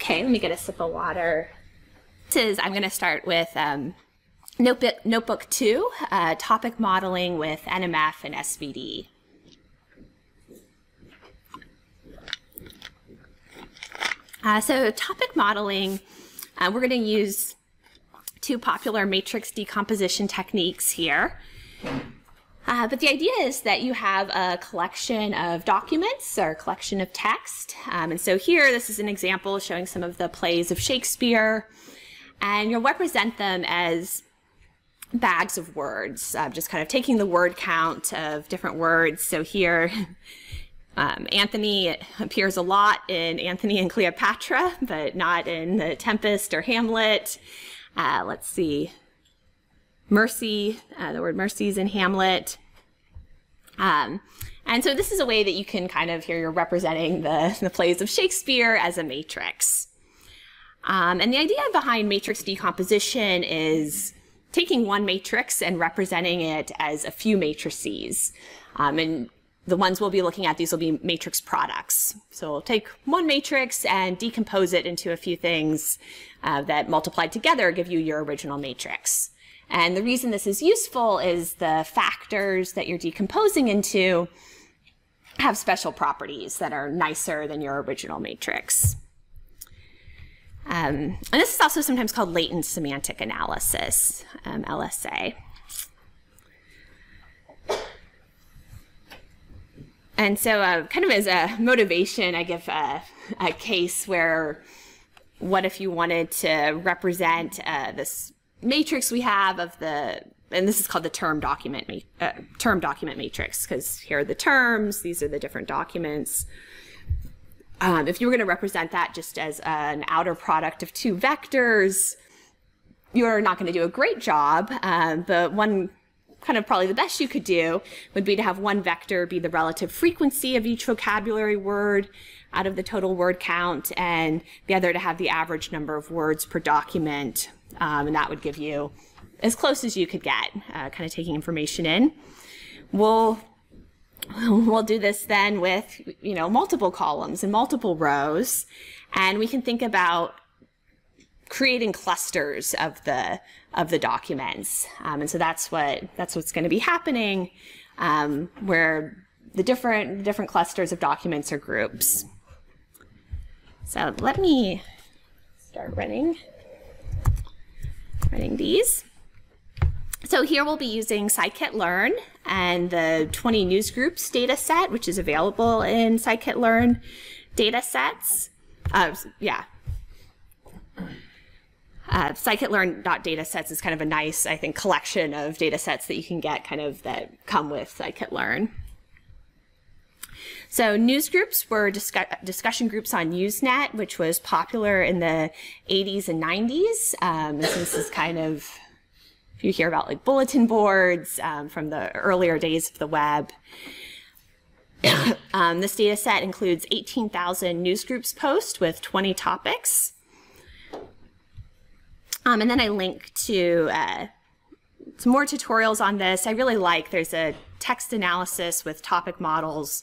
Okay, let me get a sip of water. This is, I'm going to start with um, notebook, notebook 2, uh, topic modeling with NMF and SVD. Uh, so topic modeling, uh, we're going to use two popular matrix decomposition techniques here. Uh, but the idea is that you have a collection of documents or a collection of text. Um, and so here, this is an example showing some of the plays of Shakespeare. And you'll represent them as bags of words, uh, just kind of taking the word count of different words. So here, um, Anthony appears a lot in Anthony and Cleopatra, but not in The Tempest or Hamlet. Uh, let's see. Mercy, uh, the word mercy is in Hamlet. Um, and so this is a way that you can kind of, here you're representing the, the plays of Shakespeare as a matrix. Um, and the idea behind matrix decomposition is taking one matrix and representing it as a few matrices. Um, and the ones we'll be looking at, these will be matrix products. So we'll take one matrix and decompose it into a few things uh, that multiplied together give you your original matrix. And the reason this is useful is the factors that you're decomposing into have special properties that are nicer than your original matrix. Um, and this is also sometimes called latent semantic analysis, um, LSA. And so, uh, kind of as a motivation, I give a, a, case where what if you wanted to represent uh, this matrix we have of the, and this is called the term document, uh, term document matrix, because here are the terms, these are the different documents. Um, if you were going to represent that just as an outer product of two vectors, you're not going to do a great job. Um, but one kind of probably the best you could do would be to have one vector be the relative frequency of each vocabulary word out of the total word count, and the other to have the average number of words per document. Um, and that would give you as close as you could get, uh, kind of taking information in. We'll we'll do this then with you know multiple columns and multiple rows, and we can think about creating clusters of the of the documents. Um, and so that's what that's what's going to be happening, um, where the different different clusters of documents are groups. So let me start running running these. So here we'll be using scikit-learn and the 20 news groups data set, which is available in scikit-learn data sets. Uh, yeah, uh, scikit-learn.datasets is kind of a nice, I think, collection of data sets that you can get kind of that come with scikit-learn. So news groups were discuss discussion groups on Usenet, which was popular in the 80s and 90s. Um, this is kind of, if you hear about like bulletin boards um, from the earlier days of the web. um, this data set includes 18,000 news groups posts with 20 topics. Um, and then I link to uh, some more tutorials on this. I really like, there's a text analysis with topic models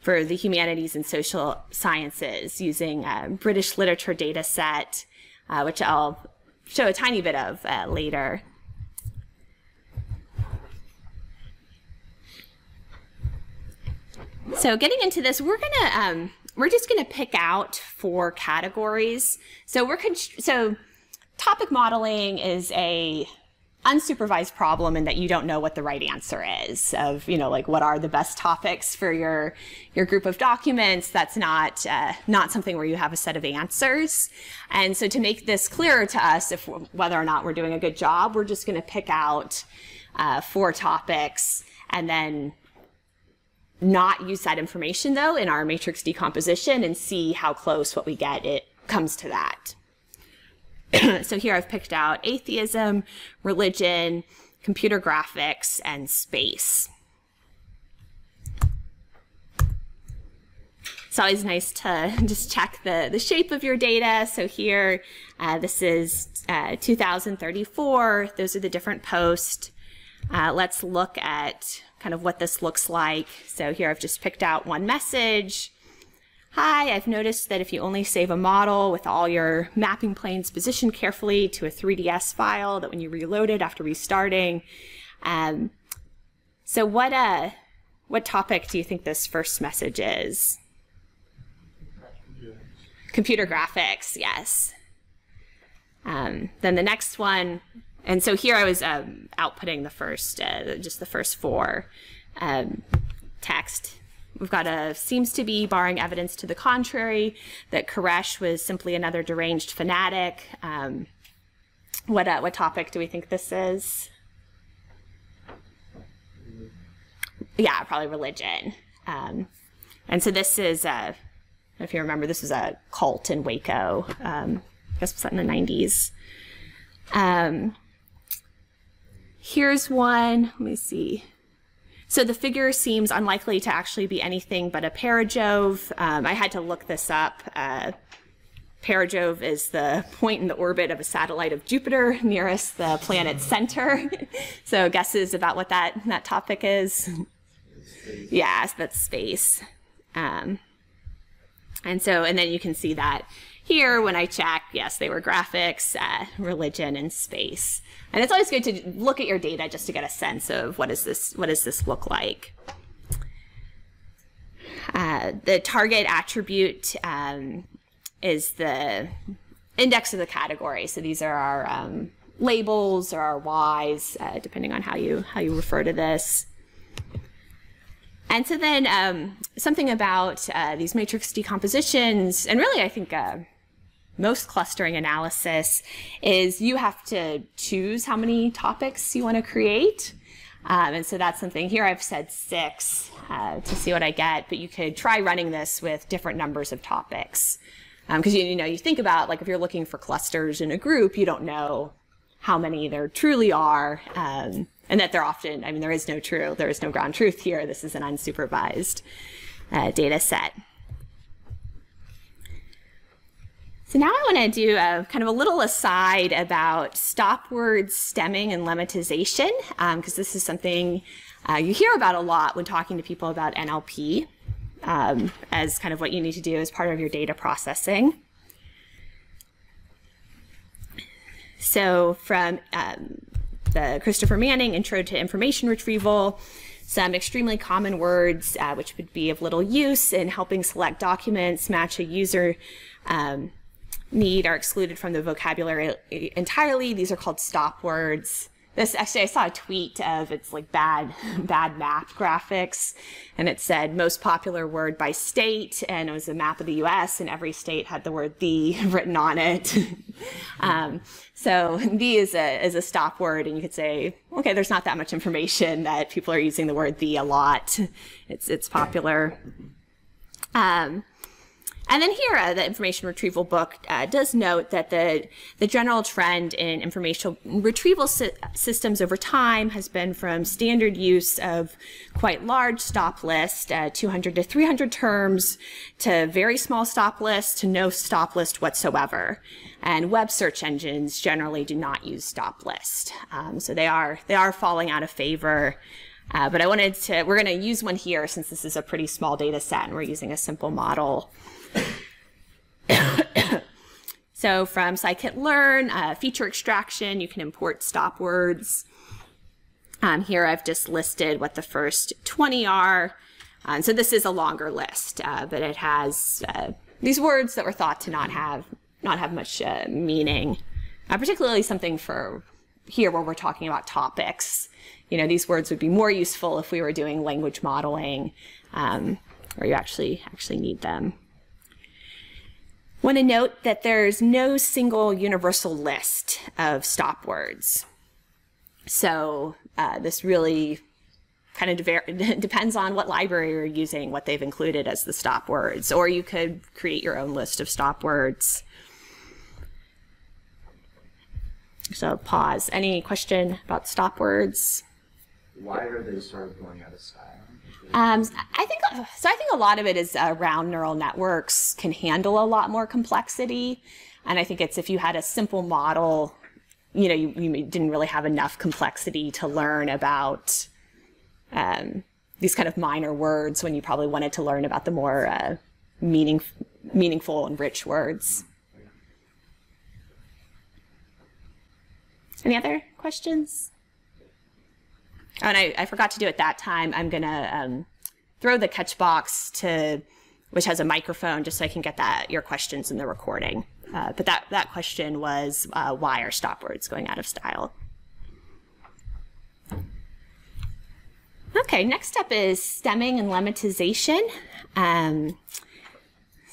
for the humanities and social sciences using a British literature data set, uh, which I'll show a tiny bit of uh, later. So getting into this, we're gonna um, we're just gonna pick out four categories. So we're so topic modeling is a unsupervised problem in that you don't know what the right answer is of you know like what are the best topics for your your group of documents. That's not uh, not something where you have a set of answers. And so to make this clearer to us if whether or not we're doing a good job we're just going to pick out uh, four topics and then not use that information though in our matrix decomposition and see how close what we get it comes to that so here I've picked out atheism, religion, computer graphics, and space. It's always nice to just check the, the shape of your data. So here, uh, this is uh, 2034. Those are the different posts. Uh, let's look at kind of what this looks like. So here I've just picked out one message. Hi, I've noticed that if you only save a model with all your mapping planes positioned carefully to a 3ds file, that when you reload it after restarting. Um, so what, uh, what topic do you think this first message is? Computer graphics, yes. Um, then the next one, and so here I was um, outputting the first, uh, just the first four um, text. We've got a seems to be barring evidence to the contrary that Koresh was simply another deranged fanatic. Um, what uh, what topic do we think this is? Yeah, probably religion. Um, and so this is, uh, if you remember, this is a cult in Waco. Um, I guess it was in the 90s. Um, here's one. Let me see. So the figure seems unlikely to actually be anything but a perijove. Um, I had to look this up. Uh, is the point in the orbit of a satellite of Jupiter nearest the planet's center. so guesses about what that, that topic is? Yes, that's space. Um, and so, and then you can see that here when I check, yes, they were graphics, uh, religion, and space. And it's always good to look at your data just to get a sense of what is this, what does this look like. Uh, the target attribute um, is the index of the category. So these are our um, labels or our Ys, uh, depending on how you how you refer to this. And so then um, something about uh, these matrix decompositions, and really I think uh, most clustering analysis is you have to choose how many topics you want to create. Um, and so that's something here I've said six uh, to see what I get, but you could try running this with different numbers of topics. Because um, you, you know, you think about like if you're looking for clusters in a group, you don't know how many there truly are. Um, and that they're often, I mean, there is no true, there is no ground truth here. This is an unsupervised uh, data set. So now I want to do a kind of a little aside about stop words stemming and lemmatization, because um, this is something uh, you hear about a lot when talking to people about NLP um, as kind of what you need to do as part of your data processing. So from um, the Christopher Manning Intro to Information Retrieval, some extremely common words uh, which would be of little use in helping select documents, match a user um, need are excluded from the vocabulary entirely. These are called stop words. This actually, I saw a tweet of it's like bad, bad map graphics, and it said most popular word by state, and it was a map of the U.S. and every state had the word "the" written on it. um, so "the" is a is a stop word, and you could say, okay, there's not that much information that people are using the word "the" a lot. It's it's popular. Um, and then here, uh, the information retrieval book uh, does note that the, the general trend in information retrieval sy systems over time has been from standard use of quite large stop list, uh, 200 to 300 terms, to very small stop list, to no stop list whatsoever. And web search engines generally do not use stop list. Um, so they are, they are falling out of favor. Uh, but I wanted to, we're going to use one here since this is a pretty small data set and we're using a simple model. so from scikit-learn, uh, feature extraction, you can import stop words. Um, here I've just listed what the first 20 are. Um, so this is a longer list, uh, but it has uh, these words that were thought to not have not have much uh, meaning, uh, particularly something for here where we're talking about topics. You know, these words would be more useful if we were doing language modeling, um, where you actually actually need them want to note that there's no single universal list of stop words. So uh, this really kind of de depends on what library you're using, what they've included as the stop words, or you could create your own list of stop words. So pause. Any question about stop words? Why are they sort of going out of style? Um, I think so. I think a lot of it is around neural networks can handle a lot more complexity, and I think it's if you had a simple model, you know, you, you didn't really have enough complexity to learn about um, these kind of minor words when you probably wanted to learn about the more uh, meaning, meaningful and rich words. Any other questions? Oh, and I, I forgot to do it that time. I'm gonna um, throw the catch box to, which has a microphone, just so I can get that your questions in the recording. Uh, but that that question was uh, why are stop words going out of style? Okay, next up is stemming and lemmatization. Um,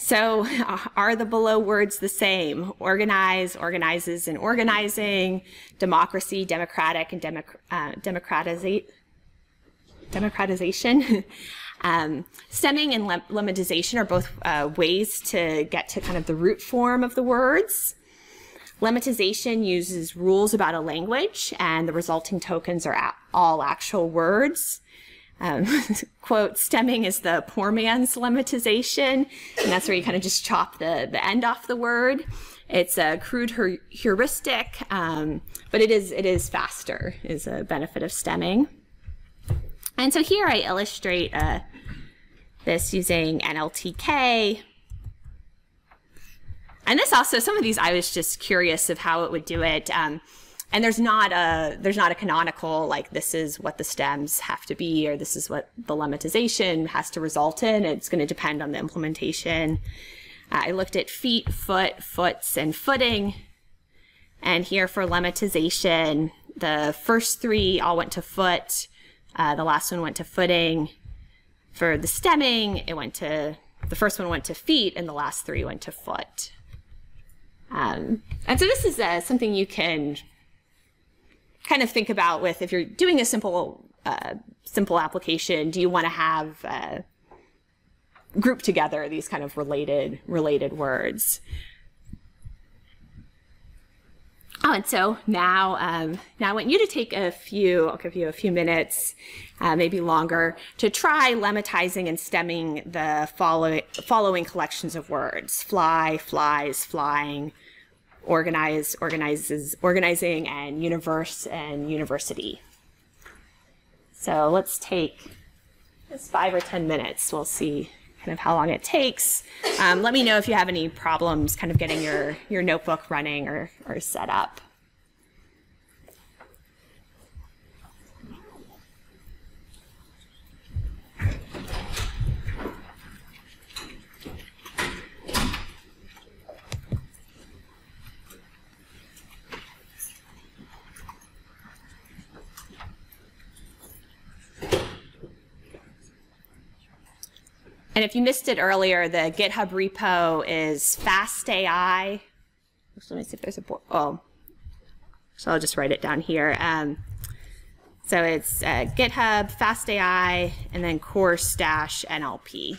so are the below words the same? Organize, organizes, and organizing, democracy, democratic, and democ uh, democratizate, democratization. um, stemming and lemmatization are both uh, ways to get to kind of the root form of the words. Lemmatization uses rules about a language, and the resulting tokens are all actual words. Um, quote, stemming is the poor man's lemmatization, and that's where you kind of just chop the, the end off the word. It's a crude heuristic, um, but it is, it is faster, is a benefit of stemming. And so here I illustrate uh, this using NLTK. And this also, some of these I was just curious of how it would do it. Um, and there's not a there's not a canonical like this is what the stems have to be or this is what the lemmatization has to result in. It's going to depend on the implementation. Uh, i looked at feet foot foots and footing. And here for lemmatization the first three all went to foot. Uh, the last one went to footing for the stemming. It went to the first one went to feet and the last three went to foot. Um, and so this is uh, something you can kind of think about with if you're doing a simple uh, simple application, do you want to have uh, group together these kind of related related words? Oh, and so now, um, now I want you to take a few, I'll give you a few minutes, uh, maybe longer, to try lemmatizing and stemming the follow, following collections of words. Fly, flies, flying, organize, organizes, organizing, and universe and university. So let's take just five or 10 minutes. We'll see kind of how long it takes. Um, let me know if you have any problems kind of getting your, your notebook running or, or set up. And if you missed it earlier, the GitHub repo is FastAI. Let me see if there's a, oh, so I'll just write it down here. Um, so it's uh, GitHub, FastAI, and then course dash NLP.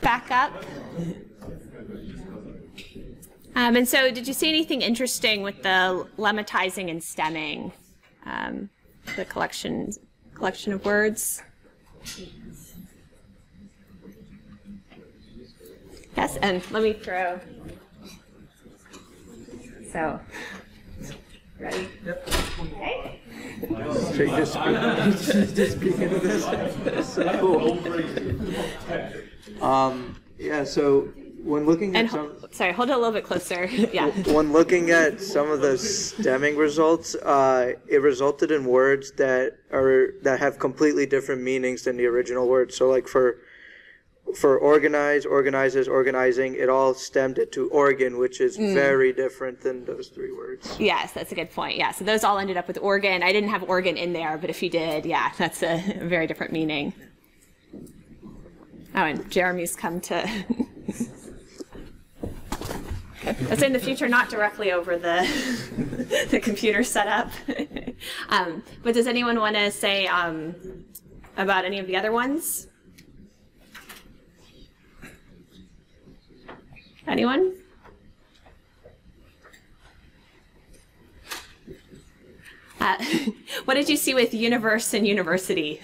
Back up. Um, and so, did you see anything interesting with the lemmatizing and stemming, um, the collection collection of words? Yes, and let me throw. So, ready? Yep. Okay. Just speak, just speak into this. So cool. Um, yeah. So when looking at and some, sorry, hold it a little bit closer. yeah. When looking at some of the stemming results, uh, it resulted in words that are that have completely different meanings than the original words. So, like for for organize, organizes, organizing, it all stemmed it to organ, which is mm. very different than those three words. Yes, that's a good point. Yeah, so those all ended up with organ. I didn't have organ in there, but if you did, yeah, that's a very different meaning. Oh, and Jeremy's come to That's in the future, not directly over the the computer setup. um, but does anyone want to say um, about any of the other ones? Anyone? Uh, what did you see with universe and university?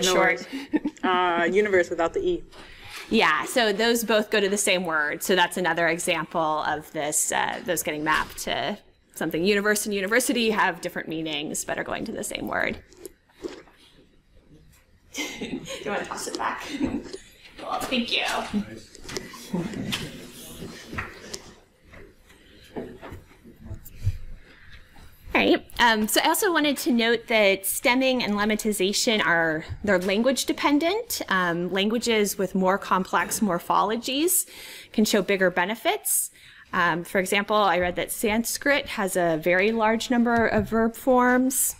Sorry, it was a little bit no short. uh, universe without the E. Yeah, so those both go to the same word. So that's another example of this, uh, those getting mapped to something. Universe and university have different meanings, but are going to the same word. Do you want to toss it back? well, thank you. All right. Um, so I also wanted to note that stemming and lemmatization are they're language dependent. Um, languages with more complex morphologies can show bigger benefits. Um, for example, I read that Sanskrit has a very large number of verb forms.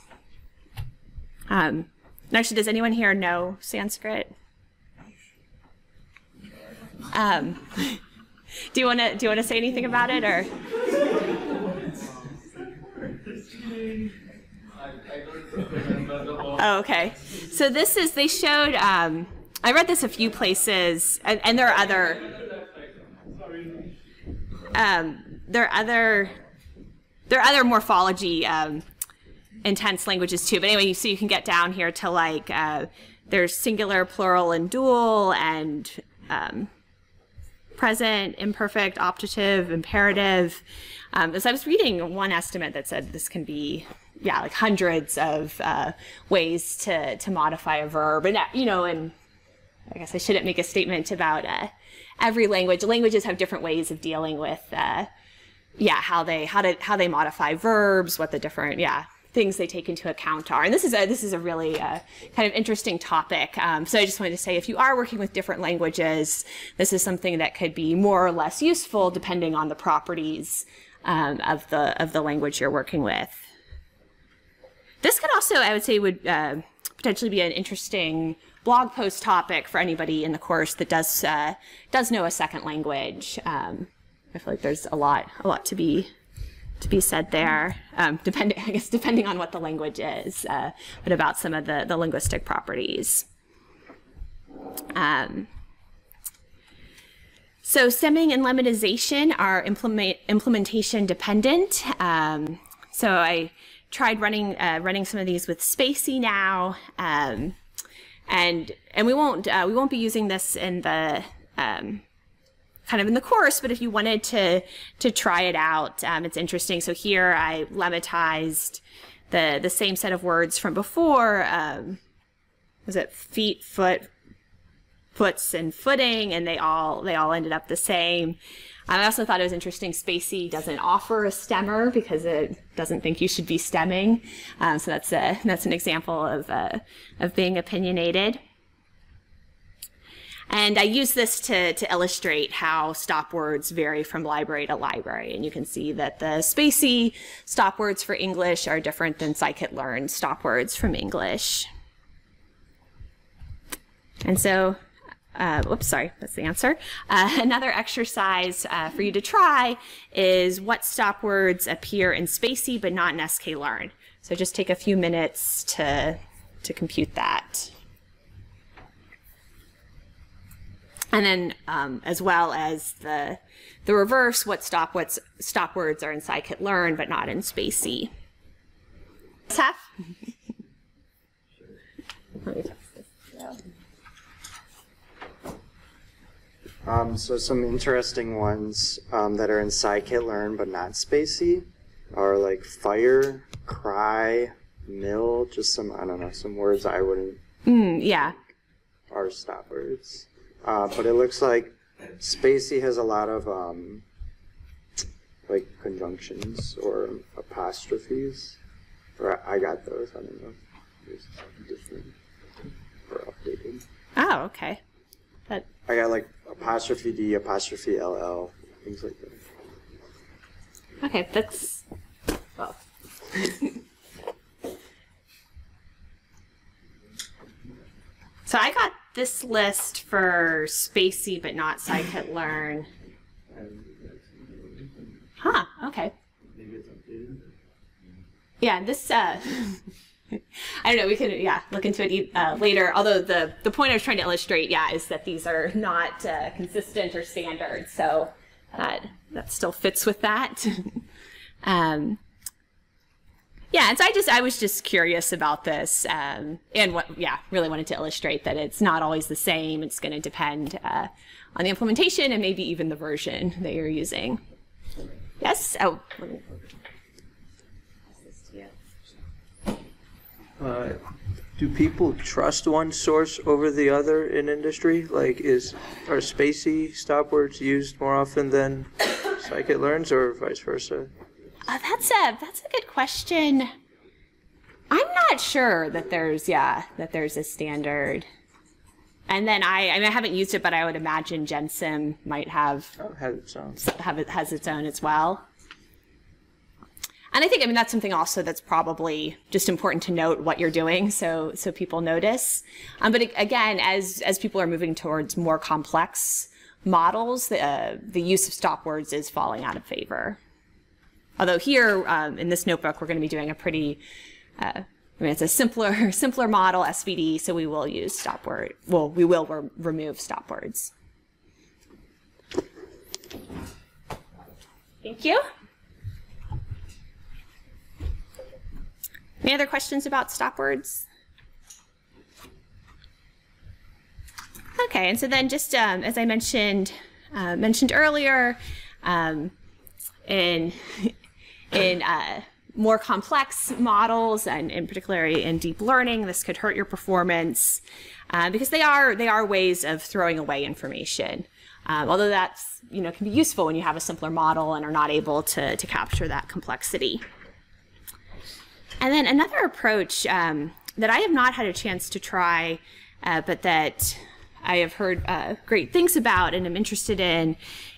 Um, actually, does anyone here know Sanskrit? Um, do you want to do you want to say anything about it or? Oh, okay. So this is they showed. Um, I read this a few places, and, and there are other. Um, there are other. There are other morphology um, intense languages too. But anyway, so you can get down here to like uh, there's singular, plural, and dual, and um, present, imperfect, optative, imperative. Um, as I was reading one estimate that said this can be, yeah, like hundreds of uh, ways to to modify a verb, and you know, and I guess I shouldn't make a statement about uh, every language. Languages have different ways of dealing with, uh, yeah, how they how to how they modify verbs, what the different yeah things they take into account are. And this is a this is a really uh, kind of interesting topic. Um, so I just wanted to say, if you are working with different languages, this is something that could be more or less useful depending on the properties um, of the of the language you're working with. This could also, I would say, would uh, potentially be an interesting blog post topic for anybody in the course that does uh, does know a second language. Um, I feel like there's a lot a lot to be to be said there, um, depending, I guess, depending on what the language is, uh, but about some of the, the linguistic properties. Um, so stemming and lemmatization are implement, implementation dependent. Um, so I tried running uh, running some of these with spaCy now, um, and and we won't uh, we won't be using this in the um, kind of in the course, but if you wanted to to try it out, um, it's interesting. So here I lemmatized the the same set of words from before. Um, was it feet, foot, foots, and footing, and they all they all ended up the same. I also thought it was interesting. spaCy doesn't offer a stemmer because it doesn't think you should be stemming. Um, so that's a that's an example of uh, of being opinionated. And I use this to, to illustrate how stop words vary from library to library. And you can see that the spaCy stop words for English are different than scikit-learn stop words from English. And so, uh, whoops, sorry, that's the answer. Uh, another exercise uh, for you to try is what stop words appear in spaCy but not in sklearn. So just take a few minutes to, to compute that. and then um, as well as the the reverse, what stop what's stop words are in scikit-learn but not in spaCy. Seth? Um, so some interesting ones um, that are in scikit-learn but not spaCy are like fire, cry, mill, just some I don't know some words I wouldn't. Mm, yeah. Are stop words. Uh, but it looks like spaCy has a lot of um, like conjunctions or apostrophes. Or I got those. I don't know. There's different or updated. Oh, okay. That I got like apostrophe D, apostrophe LL, things like that. Okay, that's well. so I got this list for spaCy, but not scikit-learn. Huh, okay. Yeah, this, uh, I don't know, we could, yeah, look into it uh, later. Although the, the point I was trying to illustrate, yeah, is that these are not uh, consistent or standard. So that, that still fits with that. um, Yeah, and so I just I was just curious about this, um, and what yeah really wanted to illustrate that it's not always the same. It's going to depend uh, on the implementation and maybe even the version that you're using. Yes. Oh. Uh, do people trust one source over the other in industry? Like, is are spaCy stop words used more often than scikit-learns, or vice versa? Uh, that's a that's a good question. I'm not sure that there's yeah that there's a standard. And then I I, mean, I haven't used it, but I would imagine Gensim might have Oh, has its own. have it has its own as well. And I think I mean that's something also that's probably just important to note what you're doing so so people notice. Um, but again, as as people are moving towards more complex models, the uh, the use of stop words is falling out of favor. Although here um, in this notebook, we're going to be doing a pretty, uh, I mean, it's a simpler simpler model SVD, so we will use stop word. Well, we will re remove stop words. Thank you. Any other questions about stop words? Okay, and so then just um, as I mentioned uh, mentioned earlier, um, in in uh, more complex models and in particularly in deep learning, this could hurt your performance uh, because they are they are ways of throwing away information. Um, although that's you know can be useful when you have a simpler model and are not able to to capture that complexity. And then another approach um, that I have not had a chance to try, uh, but that I have heard uh, great things about and am interested in,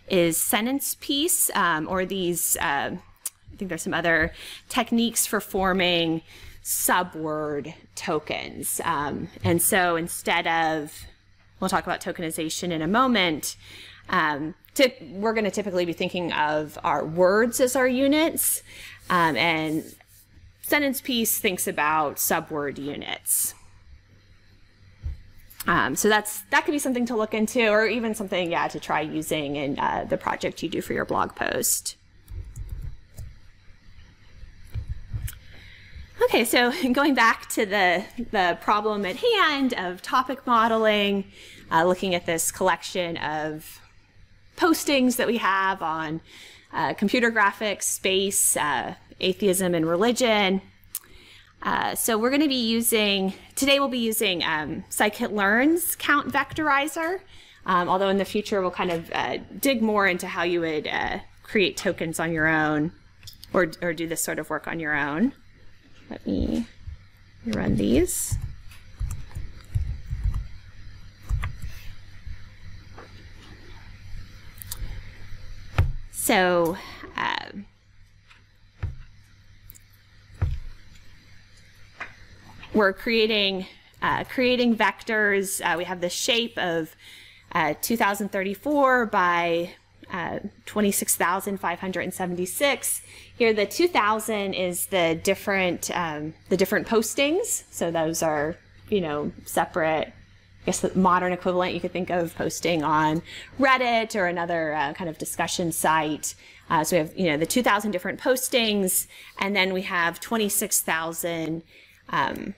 is sentence piece um, or these. Uh, I think there's some other techniques for forming subword tokens. Um, and so instead of, we'll talk about tokenization in a moment. Um, we're going to typically be thinking of our words as our units, um, and sentence piece thinks about subword units. Um, so that's that could be something to look into, or even something, yeah, to try using in uh, the project you do for your blog post. Okay, so going back to the the problem at hand of topic modeling, uh, looking at this collection of postings that we have on uh, computer graphics, space, uh, atheism, and religion. Uh, so we're going to be using, today we'll be using um, scikit-learn's count vectorizer, um, although in the future we'll kind of uh, dig more into how you would uh, create tokens on your own or, or do this sort of work on your own. Let me run these. So, um, we're creating uh, creating vectors. Uh, we have the shape of uh, 2034 by uh, 26,576. Here, the 2000 is the different um, the different postings. So those are you know separate. I guess the modern equivalent you could think of posting on Reddit or another uh, kind of discussion site. Uh, so we have you know the 2,000 different postings, and then we have 26,000 um,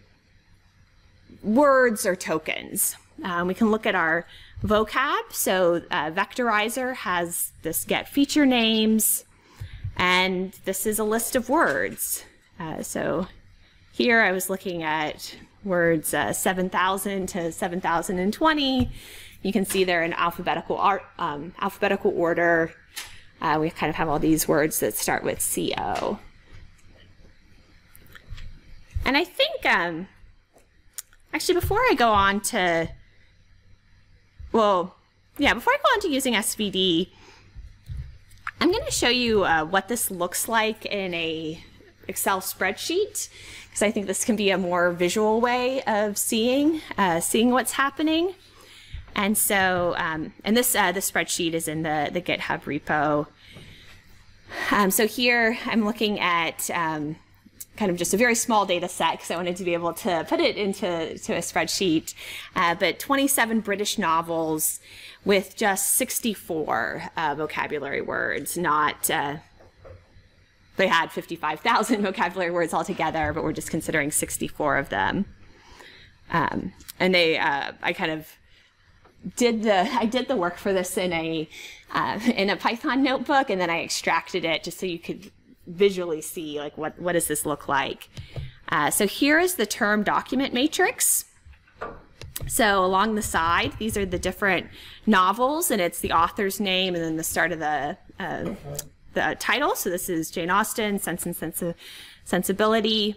words or tokens. Um, we can look at our vocab. So uh, Vectorizer has this get feature names, and this is a list of words. Uh, so here I was looking at words uh, 7,000 to 7,020. You can see they're in alphabetical art, um, alphabetical order. Uh, we kind of have all these words that start with CO. And I think, um, actually, before I go on to well, yeah, before I go on to using SVD, I'm going to show you uh, what this looks like in a Excel spreadsheet because I think this can be a more visual way of seeing uh, seeing what's happening. And so, um, and this uh, the spreadsheet is in the the GitHub repo. Um, so here I'm looking at um, kind of just a very small data set because I wanted to be able to put it into to a spreadsheet. Uh, but 27 British novels with just 64 uh, vocabulary words, not uh, they had 55,000 vocabulary words altogether, but we're just considering 64 of them. Um, and they, uh, I kind of did the, I did the work for this in a, uh, in a Python notebook, and then I extracted it just so you could visually see like what, what does this look like. Uh, so here is the term document matrix. So along the side, these are the different novels, and it's the author's name and then the start of the uh, the title. So this is Jane Austen, Sense and Sensi- Sensibility,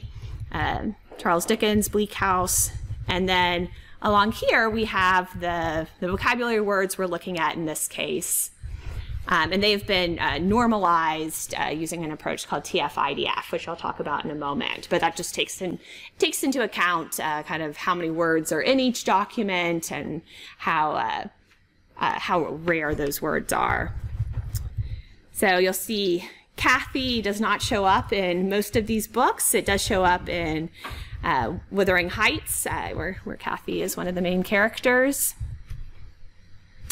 uh, Charles Dickens, Bleak House, and then along here we have the the vocabulary words we're looking at in this case. Um, and they've been uh, normalized uh, using an approach called TF-IDF, which I'll talk about in a moment. But that just takes in takes into account uh, kind of how many words are in each document and how uh, uh, how rare those words are. So you'll see Cathy does not show up in most of these books. It does show up in uh, Wuthering Heights, where where Cathy is one of the main characters.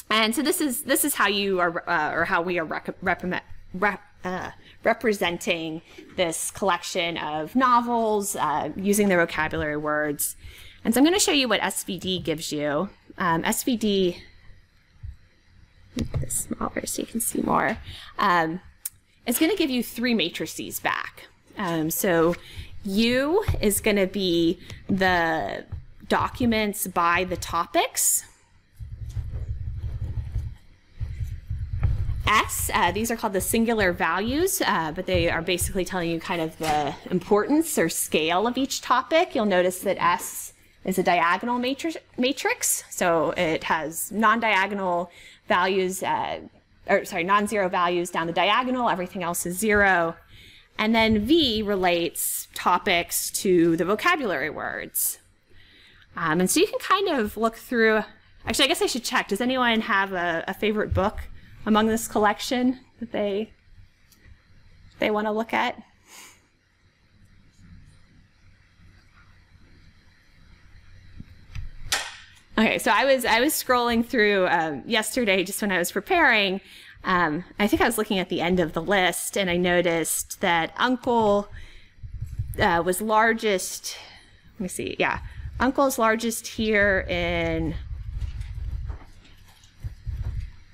And so this is this is how you are, uh, or how we are rep- rep- uh, representing this collection of novels uh, using the vocabulary words. And so I'm going to show you what SVD gives you. Um, SVD, this smaller so you can see more. Um, it's going to give you three matrices back. Um, so U is going to be the documents by the topics. S, uh, these are called the singular values, uh, but they are basically telling you kind of the importance or scale of each topic. You'll notice that S is a diagonal matrix, matrix so it has non-diagonal values, uh, or sorry, non-zero values down the diagonal, everything else is zero. And then V relates topics to the vocabulary words. Um, and so you can kind of look through, actually, I guess I should check. Does anyone have a, a favorite book among this collection that they they want to look at? Okay, so I was I was scrolling through um, yesterday just when I was preparing. Um, I think I was looking at the end of the list, and I noticed that Uncle uh, was largest. Let me see. Yeah, Uncle's largest here in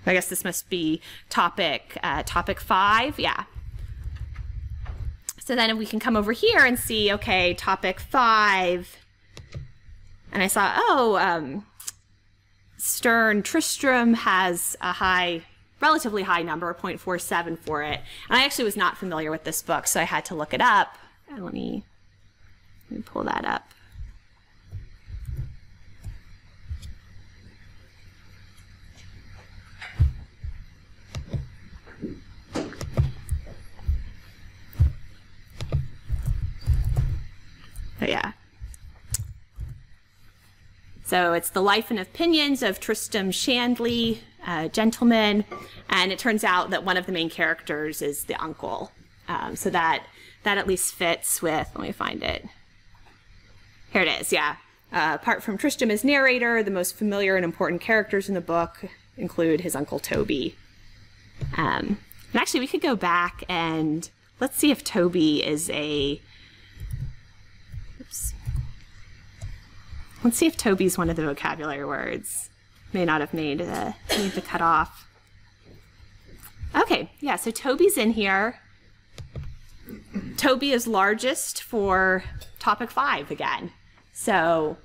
I guess this must be topic uh, topic five. Yeah. So then we can come over here and see, okay, topic five. And I saw, oh, um, Sterne Tristram has a high, relatively high number, 0.47 for it. And I actually was not familiar with this book, so I had to look it up. And let me, let me pull that up. But yeah. So it's the life and opinions of Tristram Shandy, uh, gentleman, and it turns out that one of the main characters is the uncle. Um, so that that at least fits with. Let me find it. Here it is. Yeah. Uh, apart from Tristram as narrator, the most familiar and important characters in the book include his uncle Toby. Um, and actually, we could go back and let's see if Toby is a Oops. Let's see if Toby's one of the vocabulary words. May not have made the, made the cutoff. Okay, yeah, so Toby's in here. Toby is largest for topic five again. So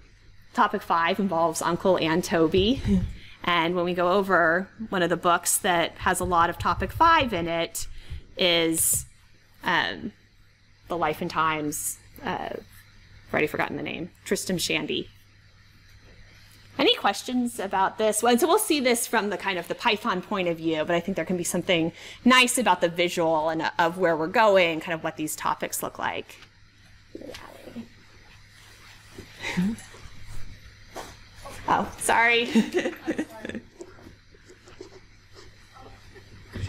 topic five involves Uncle and Toby. And when we go over one of the books that has a lot of topic five in it is um, The Life and Times uh, I've already forgotten the name. Tristram Shandy. Any questions about this? Well, so we'll see this from the kind of the Python point of view, but I think there can be something nice about the visual and uh, of where we're going, kind of what these topics look like. oh, sorry. Could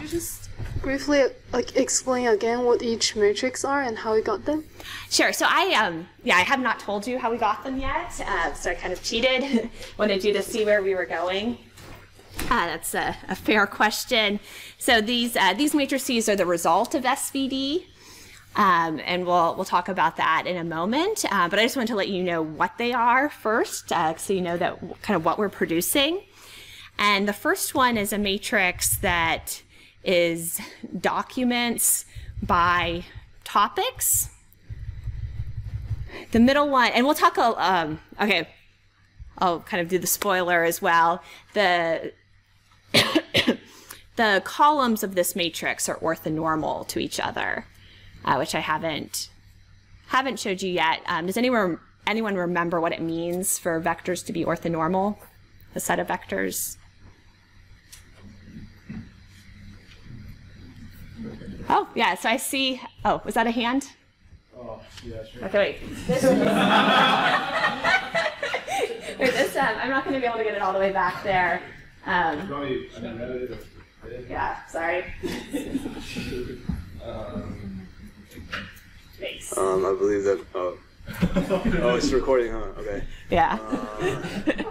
you just briefly like explain again what each matrix are and how we got them? Sure. So I um yeah I have not told you how we got them yet. Uh, so I kind of cheated. Wanted you to see where we were going. Uh, that's a, a, fair question. So these uh, these matrices are the result of SVD. Um, and we'll, we'll talk about that in a moment. Uh, but I just wanted to let you know what they are first, uh, so you know that kind of what we're producing. And the first one is a matrix that is documents by topics. The middle one, and we'll talk, um, okay, I'll kind of do the spoiler as well. The the columns of this matrix are orthonormal to each other, uh, which I haven't haven't showed you yet. Um, does anyone anyone remember what it means for vectors to be orthonormal? A set of vectors. Oh yeah, so I see. Oh, was that a hand? Oh, yeah, sure. Okay, wait. This, wait, this um, I'm not going to be able to get it all the way back there. Um, You I mean, read it or- yeah, sorry. Um, Thanks. Um, I believe that. Oh, oh, it's recording, huh? Okay. Yeah.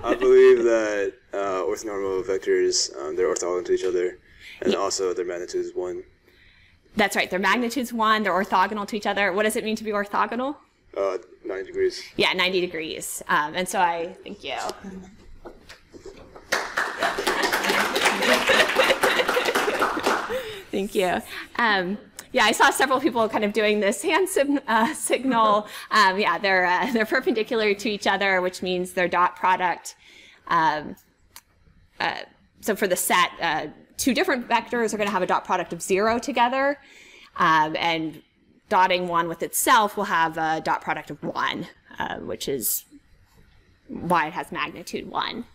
I believe that uh, orthonormal vectors um, they're orthogonal to each other, and also their magnitude is one. That's right. Their magnitude's one. They're orthogonal to each other. What does it mean to be orthogonal? Uh, 90 degrees. Yeah, 90 degrees. Um, and so I thank you. thank you. Um, yeah, I saw several people kind of doing this hand sim- uh, signal. Um, yeah, they're uh, they're perpendicular to each other, which means their dot product. Um, uh, so for the set, uh, two different vectors are going to have a dot product of zero together, um, and dotting one with itself will have a dot product of one, uh, which is why it has magnitude one.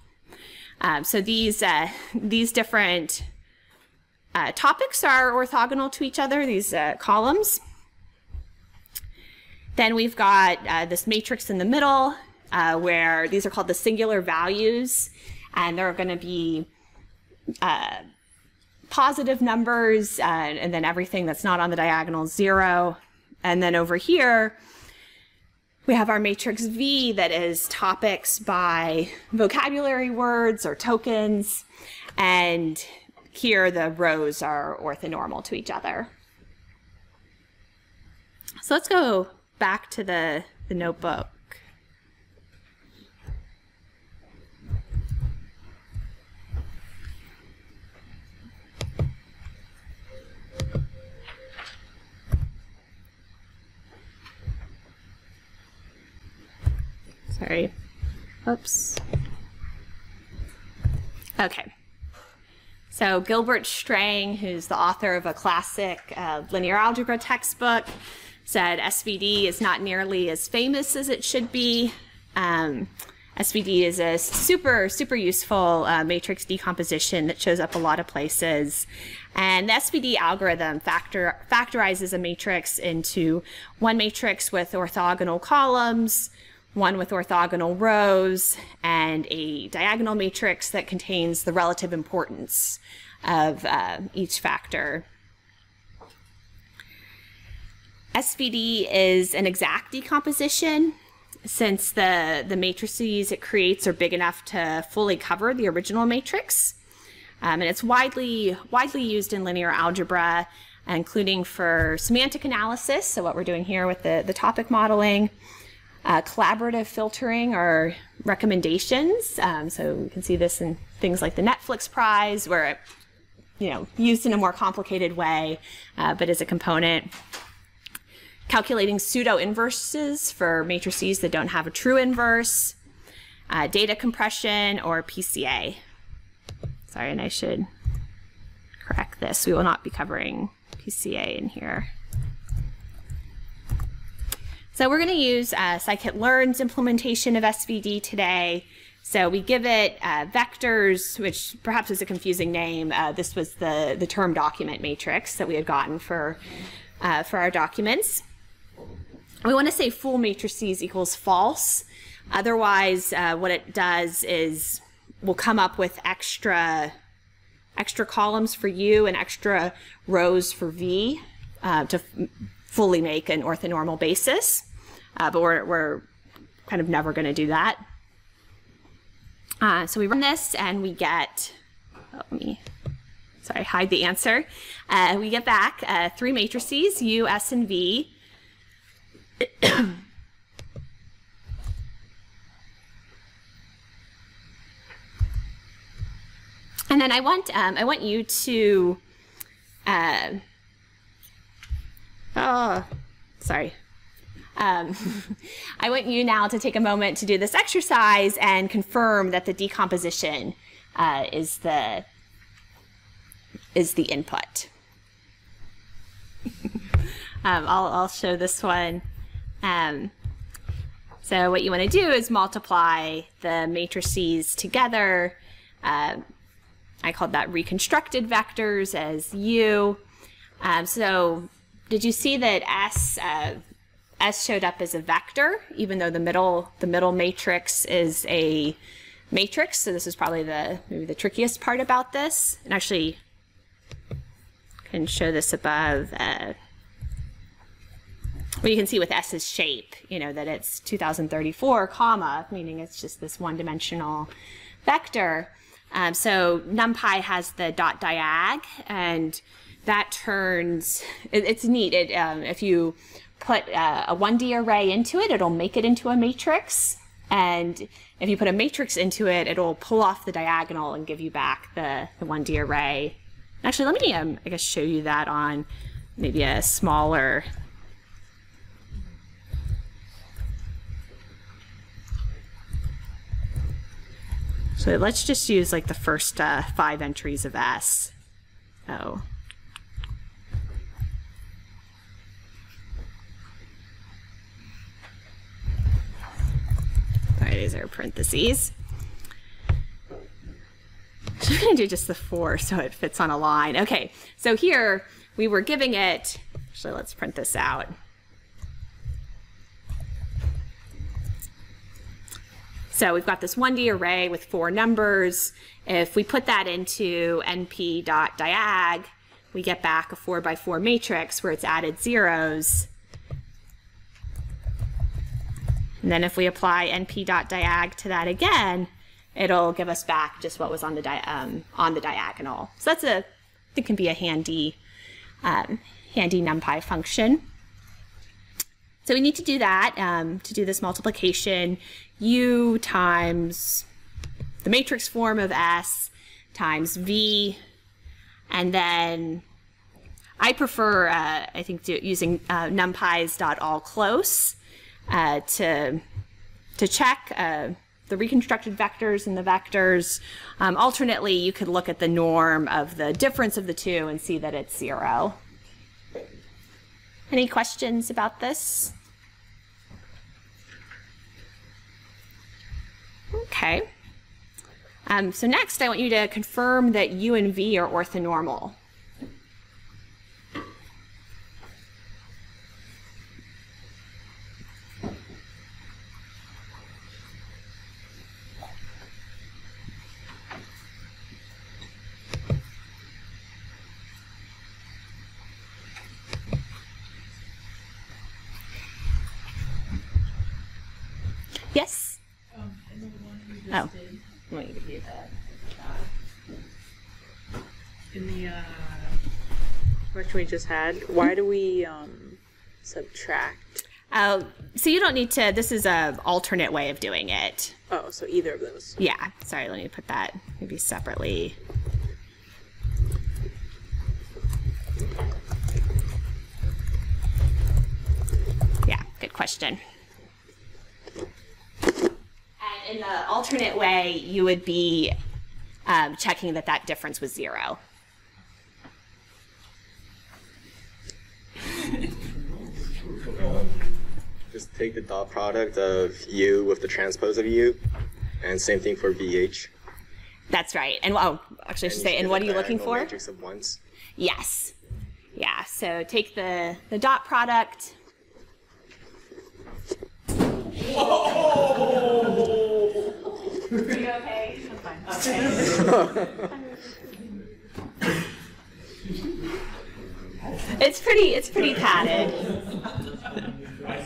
Um, so these uh, these different uh, topics are orthogonal to each other. These uh, columns. Then we've got uh, this matrix in the middle, uh, where these are called the singular values, and they're going to be uh, positive numbers, uh, and then everything that's not on the diagonal zero. And then over here, we have our matrix V that is topics by vocabulary words or tokens. And here the rows are orthonormal to each other. So let's go back to the, the notebook. Sorry. Oops. Okay. So Gilbert Strang, who's the author of a classic uh, linear algebra textbook, said SVD is not nearly as famous as it should be. Um, SVD is a super, super useful uh, matrix decomposition that shows up a lot of places. And the SVD algorithm factor, factorizes a matrix into one matrix with orthogonal columns, one with orthogonal rows, and a diagonal matrix that contains the relative importance of uh, each factor. SVD is an exact decomposition since the, the matrices it creates are big enough to fully cover the original matrix. Um, and it's widely, widely used in linear algebra, including for semantic analysis, so what we're doing here with the, the topic modeling, uh, collaborative filtering or recommendations. Um, so we can see this in things like the Netflix prize, where it, you know, used in a more complicated way, uh, but as a component. Calculating pseudo inverses for matrices that don't have a true inverse. Uh, data compression or PCA. Sorry, and I should correct this. We will not be covering PCA in here. So we're going to use uh, scikit-learn's implementation of SVD today. So we give it uh, vectors, which perhaps is a confusing name. Uh, this was the, the term document matrix that we had gotten for, uh, for our documents. We want to say full matrices equals false. Otherwise, uh, what it does is we'll come up with extra extra columns for U and extra rows for V uh, to fully make an orthonormal basis, uh, but we're, we're kind of never going to do that. Uh, so we run this and we get, oh, let me, sorry, hide the answer. Uh, we get back uh, three matrices, U, S, and V, and then I want um, I want you to uh, oh sorry um, I want you now to take a moment to do this exercise and confirm that the decomposition uh, is the is the input. um, I'll, I'll show this one. Um, so what you want to do is multiply the matrices together. Uh, I called that reconstructed vectors as U. Um, so did you see that S uh, S showed up as a vector, even though the middle the middle matrix is a matrix. So this is probably the maybe the trickiest part about this. And actually, can show this above. Uh, well, you can see with S's shape, you know, that it's 2034, comma, meaning it's just this one-dimensional vector. Um, so NumPy has the dot diag, and that turns, it, it's neat. It, um, if you put uh, a 1D array into it, it'll make it into a matrix. And if you put a matrix into it, it'll pull off the diagonal and give you back the, the 1D array. Actually, let me, um, I guess, show you that on maybe a smaller So let's just use like the first uh, five entries of S. Oh. Sorry, these are parentheses. I'm going to do just the four so it fits on a line. Okay, so here we were giving it, actually let's print this out. So we've got this 1D array with four numbers. If we put that into np.diag, we get back a 4 by 4 matrix where it's added zeros. And then if we apply np.diag to that again, it'll give us back just what was on the, um, on the diagonal. So that's a, it can be a handy, um, handy NumPy function. So we need to do that um, to do this multiplication. U times the matrix form of S times V, and then I prefer, uh, I think, to, using uh, numpy's dot all close uh, to to check uh, the reconstructed vectors and the vectors. Um, alternately, you could look at the norm of the difference of the two and see that it's zero. Any questions about this? Okay. Um, so next, I want you to confirm that U and V are orthonormal. Yes? Oh. Wait, you do that. in the uh, question we just had, why do we um, subtract? Uh, so you don't need to, this is a alternate way of doing it. Oh, so either of those. Yeah, sorry, let me put that maybe separately. Yeah, good question. And in the alternate way, you would be um, checking that that difference was zero. Just take the dot product of U with the transpose of U, and same thing for VH. That's right. And oh, actually, I should say, and what are you looking for? Matrix of ones. Yes. Yeah, so take the, the dot product. Are you okay? I'm fine. it's pretty it's pretty padded.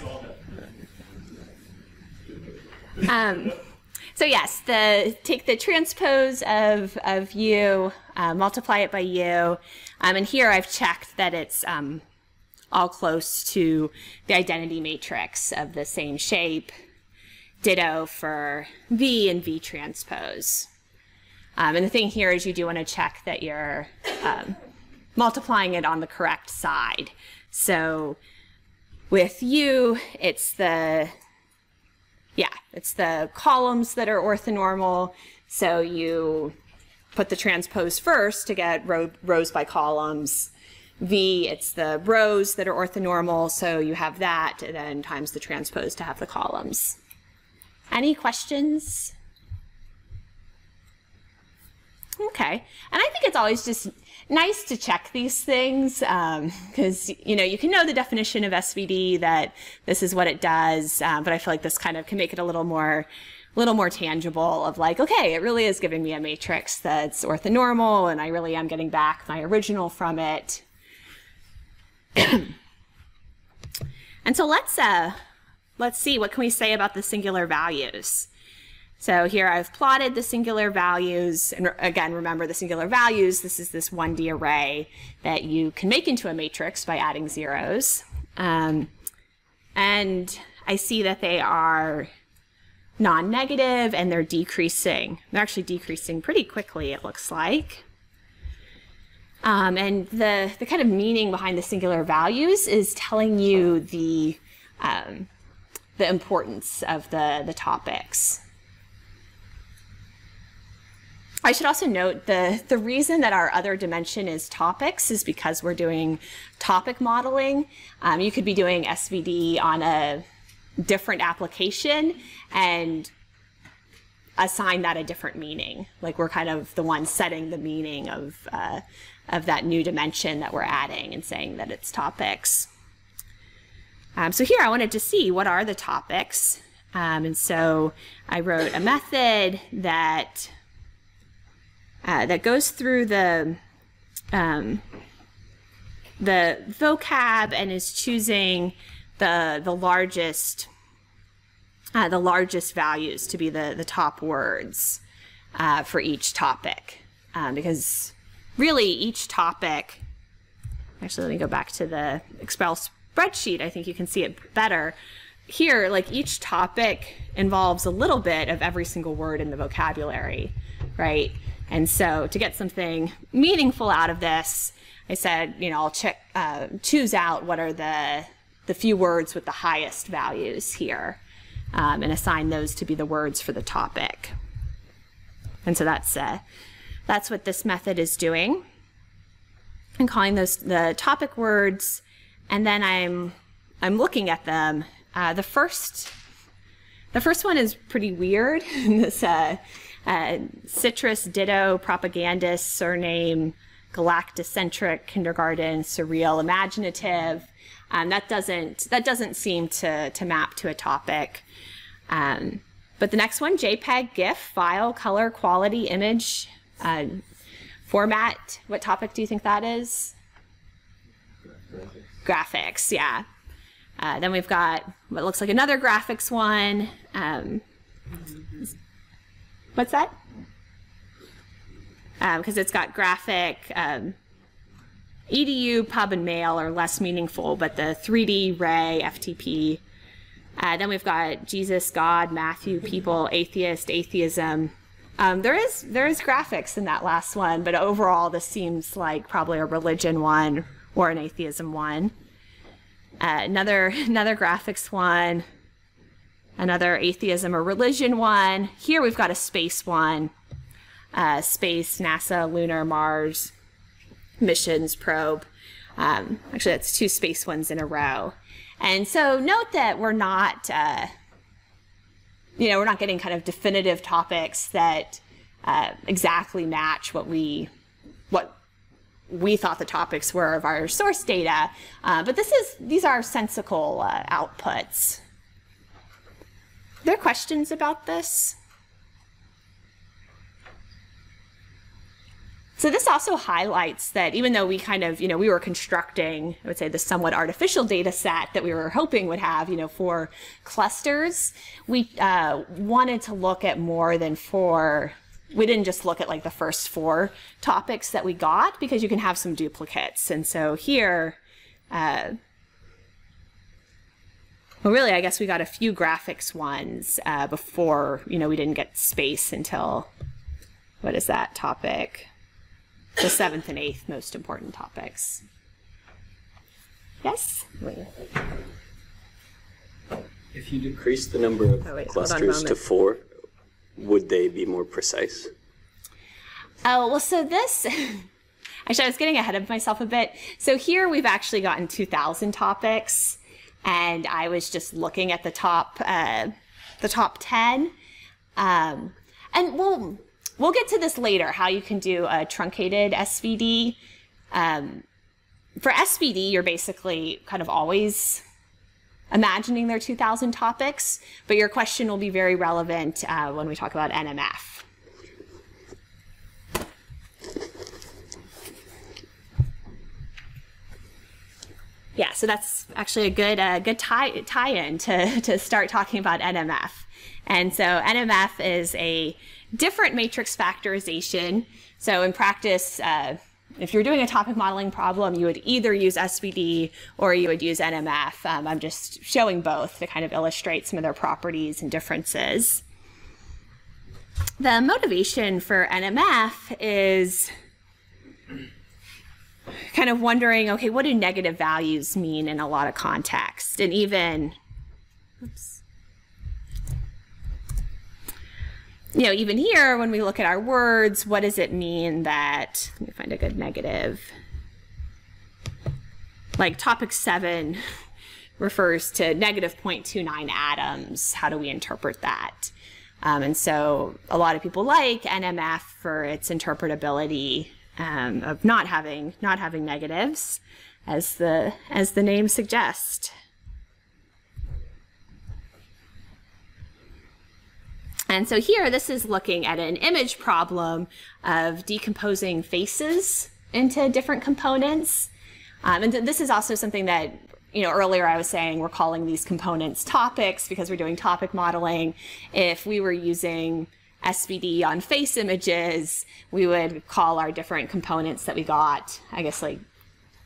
Um, so yes, the take the transpose of of u, uh, multiply it by u, um, and here I've checked that it's um, all close to the identity matrix of the same shape. Ditto for V and V transpose. Um, and the thing here is you do want to check that you're um, multiplying it on the correct side. So with U, it's the, yeah, it's the columns that are orthonormal. So you put the transpose first to get row, rows by columns. V, it's the rows that are orthonormal, so you have that, and then times the transpose to have the columns. Any questions? Okay, and I think it's always just nice to check these things because um, you know you can know the definition of SVD that this is what it does, uh, but I feel like this kind of can make it a little more, a little more tangible. Of like, okay, it really is giving me a matrix that's orthonormal, and I really am getting back my original from it. and so let's uh, let's see what can we say about the singular values. So here I've plotted the singular values, and again, remember the singular values, this is this 1D array that you can make into a matrix by adding zeros. Um, and I see that they are non-negative and they're decreasing. They're actually decreasing pretty quickly, it looks like. Um, and the, the kind of meaning behind the singular values is telling you the, um, the importance of the, the topics. I should also note the, the reason that our other dimension is topics is because we're doing topic modeling. Um, you could be doing SVD on a different application and assign that a different meaning. Like we're kind of the ones setting the meaning of, uh, of that new dimension that we're adding and saying that it's topics. Um, so here I wanted to see what are the topics. Um, and so I wrote a method that uh, that goes through the um, the vocab and is choosing the the largest uh, the largest values to be the the top words uh, for each topic. Um, because really each topic actually let me go back to the Excel spreadsheet. I think you can see it better. Here like each topic involves a little bit of every single word in the vocabulary right and so to get something meaningful out of this, I said, you know, I'll check, uh, choose out what are the, the few words with the highest values here um, and assign those to be the words for the topic. And so that's, uh, that's what this method is doing. And calling those the topic words, and then I'm, I'm looking at them. Uh, the first, the first one is pretty weird. this, uh, citrus, ditto, propagandist, surname, galactocentric, kindergarten, surreal, imaginative. Um, that doesn't that doesn't seem to to map to a topic. Um, but the next one, JPEG, GIF, file, color, quality, image, uh, format. What topic do you think that is? Graphics. Graphics, yeah. Uh, then we've got what looks like another graphics one. Um, What's that? Because um, it's got graphic. Um, EDU, pub, and mail are less meaningful, but the 3D, Ray, FTP. Uh, then we've got Jesus, God, Matthew, people, atheist, atheism. Um, there is there is graphics in that last one, but overall this seems like probably a religion one or an atheism one. Uh, another another graphics one another atheism or religion one. Here we've got a space one. Uh, space, NASA, lunar, Mars, missions, probe. Um, actually, that's two space ones in a row. And so note that we're not, uh, you know, we're not getting kind of definitive topics that uh, exactly match what we, what we thought the topics were of our source data. Uh, but this is, these are sensical uh, outputs there questions about this? So this also highlights that even though we kind of, you know, we were constructing, I would say, the somewhat artificial data set that we were hoping would have, you know, four clusters, we uh, wanted to look at more than four. We didn't just look at like the first four topics that we got because you can have some duplicates. And so here, uh, well, really, I guess we got a few graphics ones uh, before, you know, we didn't get space until, what is that topic? The seventh and eighth most important topics. Yes? If you decrease the number of Oh, wait, hold on a clusters to four, would they be more precise? Oh, well, so this, actually, I was getting ahead of myself a bit. So here we've actually gotten 2,000 topics, and I was just looking at the top, uh, the top 10. Um, and we'll, we'll get to this later, how you can do a truncated SVD. Um, for SVD, you're basically kind of always imagining there are 2,000 topics, but your question will be very relevant uh, when we talk about NMF. Yeah, so that's actually a good uh, good tie tie in to to start talking about NMF. And so NMF is a different matrix factorization. So in practice, uh, if you're doing a topic modeling problem, you would either use SVD or you would use NMF. Um, I'm just showing both to kind of illustrate some of their properties and differences. The motivation for NMF is kind of wondering, okay, what do negative values mean in a lot of context? And even, oops. You know, even here, when we look at our words, what does it mean that, let me find a good negative. Like topic seven refers to negative 0.29 atoms. How do we interpret that? Um, and so a lot of people like NMF for its interpretability um, of not having not having negatives, as the as the name suggests. And so here, this is looking at an image problem of decomposing faces into different components. Um, and th- this is also something that, you know, earlier I was saying we're calling these components topics because we're doing topic modeling. If we were using SVD on face images, we would call our different components that we got, I guess, like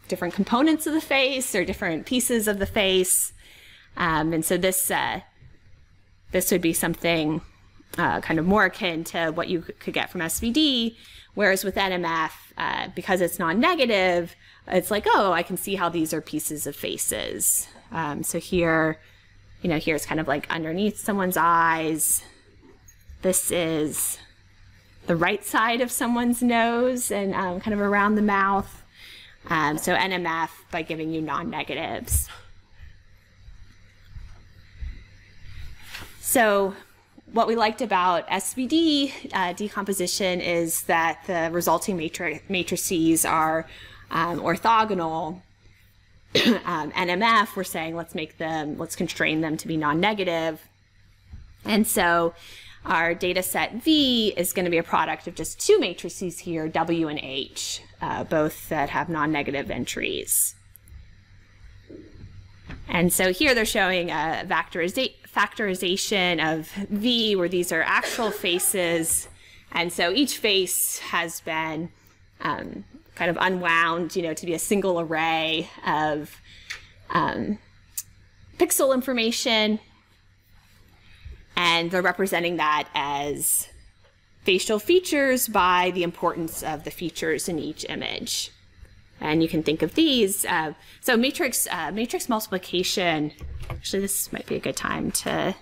different components of the face or different pieces of the face. Um, and so this uh, this would be something uh, kind of more akin to what you could get from SVD. Whereas with NMF, uh, because it's non-negative, it's like, oh, I can see how these are pieces of faces. Um, so here, you know, here's kind of like underneath someone's eyes. This is the right side of someone's nose and um, kind of around the mouth. Um, so NMF by giving you non-negatives. So what we liked about SVD uh, decomposition is that the resulting matri- matrices are um, orthogonal. um, NMF, we're saying let's make them, let's constrain them to be non-negative. And so our data set V is going to be a product of just two matrices here, W and H, uh, both that have non-negative entries. And so here they're showing a factoriza- factorization of V where these are actual faces. And so each face has been um, kind of unwound, you know, to be a single array of um, pixel information. And they're representing that as facial features by the importance of the features in each image. And you can think of these. Uh, so matrix uh, matrix multiplication. Actually, this might be a good time to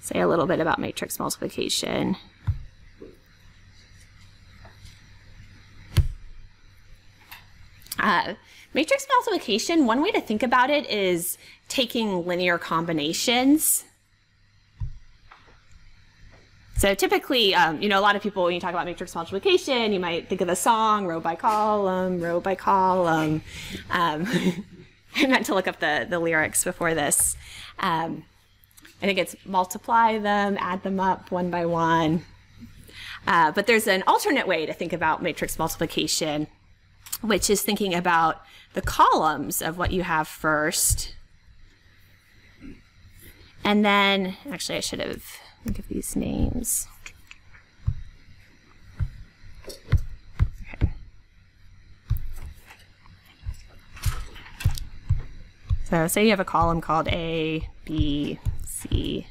say a little bit about matrix multiplication. Uh, matrix multiplication, one way to think about it is taking linear combinations. So typically, um, you know, a lot of people, when you talk about matrix multiplication, you might think of a song, row by column, row by column. Um, I meant to look up the, the lyrics before this. Um, I think it's multiply them, add them up one by one. Uh, but there's an alternate way to think about matrix multiplication, which is thinking about the columns of what you have first. And then, actually, I should have think of these names. Okay. So say you have a column called A, B, C,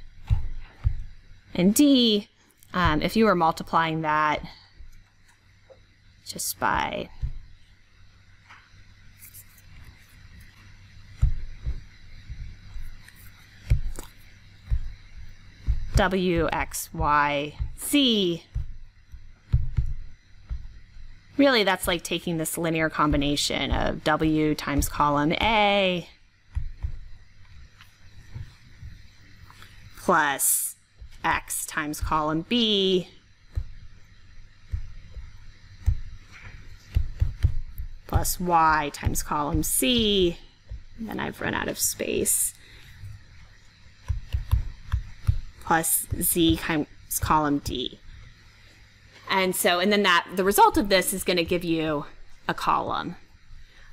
and D. Um, if you were multiplying that just by W, X, Y, Z, really that's like taking this linear combination of W times column A plus X times column B plus Y times column C. And then I've run out of space. Plus Z times column D. And so, and then that, the result of this is going to give you a column.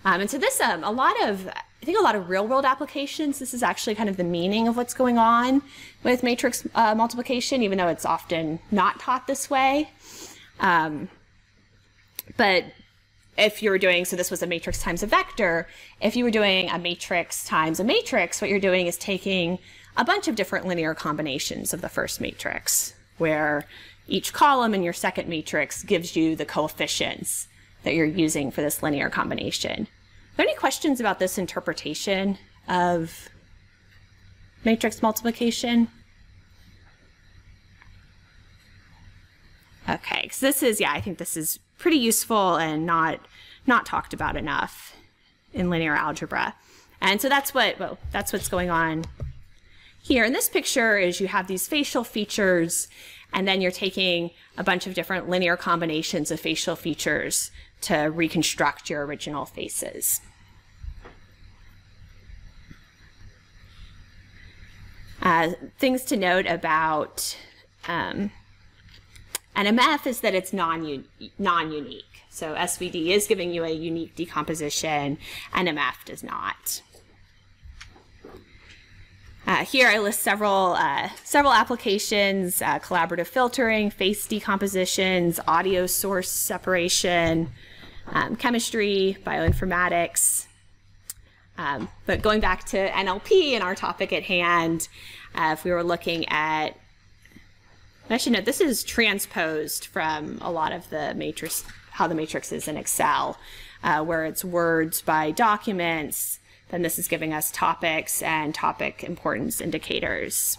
Um, and so this, um, a lot of, I think a lot of real world applications, this is actually kind of the meaning of what's going on with matrix uh, multiplication, even though it's often not taught this way. Um, but if you were doing, so this was a matrix times a vector, if you were doing a matrix times a matrix, what you're doing is taking a bunch of different linear combinations of the first matrix, where each column in your second matrix gives you the coefficients that you're using for this linear combination. Are there any questions about this interpretation of matrix multiplication? Okay, so this is, yeah, I think this is pretty useful and not not talked about enough in linear algebra. And so that's what, well, that's what's going on here. In this picture is you have these facial features and then you're taking a bunch of different linear combinations of facial features to reconstruct your original faces. Uh, things to note about um, NMF is that it's non non-unique. So SVD is giving you a unique decomposition, NMF does not. Uh, here I list several uh, several applications: uh, collaborative filtering, face decompositions, audio source separation, um, chemistry, bioinformatics. Um, but going back to NLP and our topic at hand, uh, if we were looking at, I should note this is transposed from a lot of the matrix, how the matrix is in Excel, uh, where it's words by documents then this is giving us topics and topic importance indicators.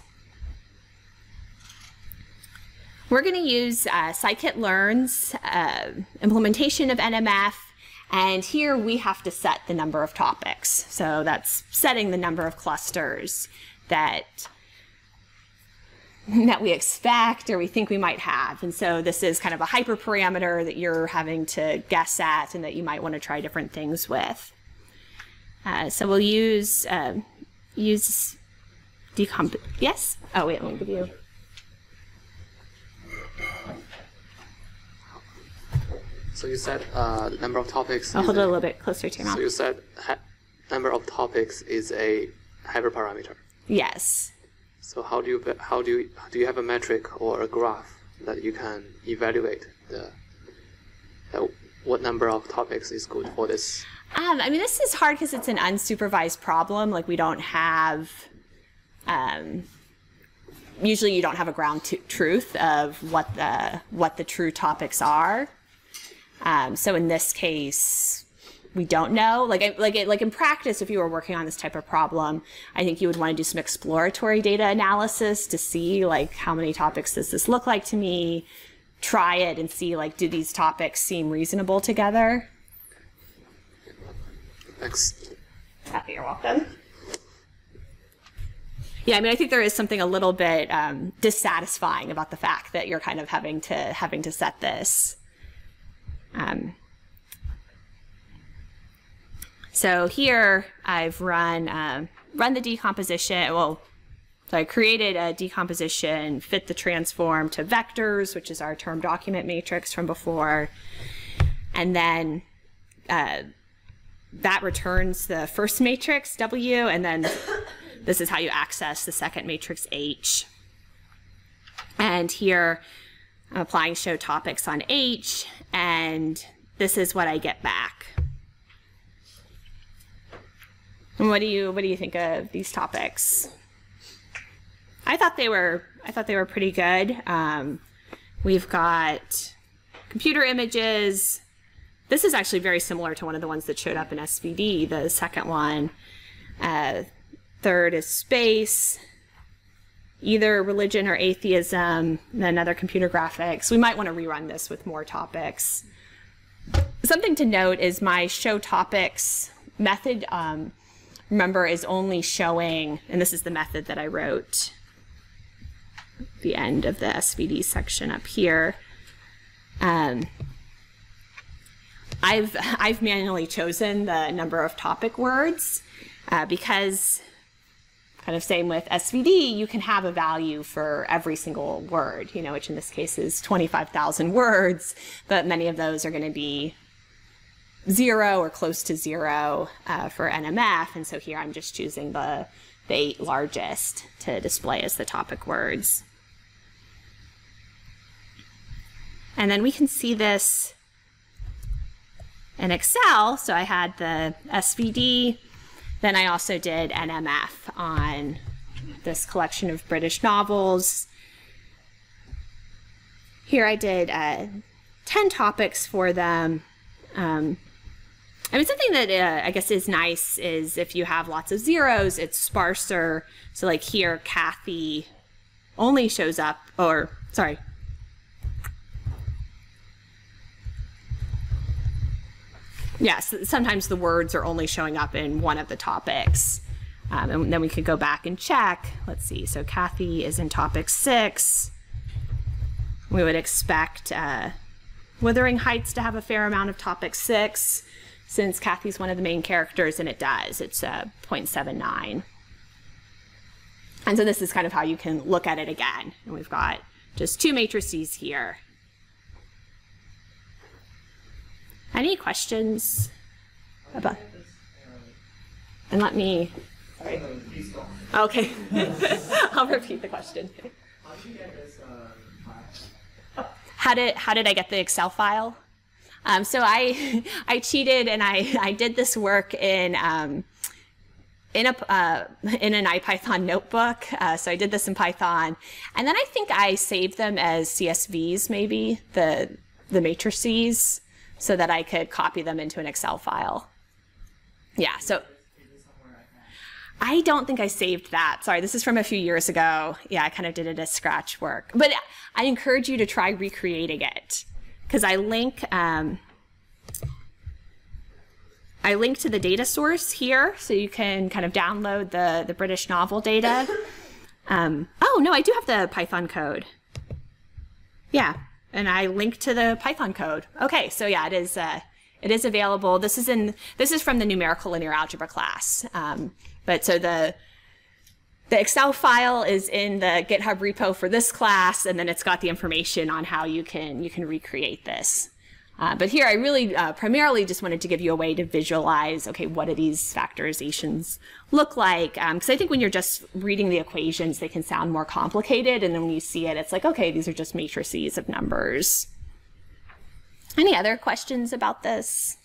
We're going to use uh, scikit-learn's uh, implementation of NMF, and here we have to set the number of topics. So that's setting the number of clusters that that we expect or we think we might have. And so this is kind of a hyperparameter that you're having to guess at and that you might want to try different things with. Uh, so we'll use uh, use decomp. Yes. Oh wait, let me give you. So you said uh, number of topics. I'll hold it a little bit closer to your mouth. So you said ha- number of topics is a hyperparameter. Yes. So how do you how do you do you have a metric or a graph that you can evaluate the, the what number of topics is good for this? Um, I mean, this is hard because it's an unsupervised problem. Like we don't have. Um, usually, you don't have a ground truth of what the what the true topics are. Um, so in this case, we don't know. Like like it, like in practice, if you were working on this type of problem, I think you would want to do some exploratory data analysis to see like how many topics does this look like to me. Try it and see like do these topics seem reasonable together. Thanks. Happy you're welcome. Yeah, I mean, I think there is something a little bit um, dissatisfying about the fact that you're kind of having to having to set this. Um, so here I've run um, run the decomposition. Well, so I created a decomposition, fit the transform to vectors, which is our term document matrix from before, and then. Uh, that returns the first matrix W, and then this is how you access the second matrix H. And here I'm applying show topics on H, and this is what I get back. And what do you what do you think of these topics? I thought they were I thought they were pretty good. Um, we've got computer images. This is actually very similar to one of the ones that showed up in SVD, the second one. Uh, third is space, either religion or atheism, then other computer graphics. We might want to rerun this with more topics. Something to note is my show topics method, um, remember, is only showing, and this is the method that I wrote the end of the SVD section up here. Um, I've I've manually chosen the number of topic words uh, because kind of same with SVD, you can have a value for every single word, you know, which in this case is 25,000 words, but many of those are going to be zero or close to zero uh, for NMF. And so here I'm just choosing the, the eight largest to display as the topic words. And then we can see this in Excel. So I had the SVD, then I also did NMF on this collection of British novels. Here I did uh, 10 topics for them. Um, I mean, something that uh, I guess is nice is if you have lots of zeros, it's sparser. So, like here, Cathy only shows up, or sorry, yes, sometimes the words are only showing up in one of the topics. Um, and then we could go back and check. Let's see. So Cathy is in topic six. We would expect uh, Wuthering Heights to have a fair amount of topic six, since Cathy's one of the main characters, and it does. It's uh, 0.79. And so this is kind of how you can look at it again. And we've got just two matrices here. Any questions about? And let me. Sorry. Okay. I'll repeat the question. How did how did I get the Excel file? Um, so I I cheated and I I did this work in. Um, in a uh, in an IPython notebook, uh, so I did this in Python, and then I think I saved them as CSVs, maybe the the matrices so that I could copy them into an Excel file. Yeah, so I don't think I saved that. Sorry, this is from a few years ago. Yeah, I kind of did it as scratch work. But I encourage you to try recreating it because I link um, I link to the data source here, so you can kind of download the, the British novel data. Um, oh, no, I do have the Python code. Yeah, and I link to the Python code. Okay, so yeah, it is uh, it is available. This is in this is from the numerical linear algebra class. Um, but so the the Excel file is in the GitHub repo for this class, and then it's got the information on how you can you can recreate this. Uh, but here I really uh, primarily just wanted to give you a way to visualize, okay, what do these factorizations look like? Because um, I think when you're just reading the equations, they can sound more complicated. And then when you see it, it's like, okay, these are just matrices of numbers. Any other questions about this?